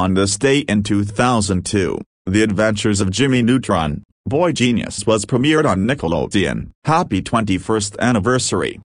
On this day in 2002, The Adventures of Jimmy Neutron, Boy Genius was premiered on Nickelodeon. Happy 21st anniversary.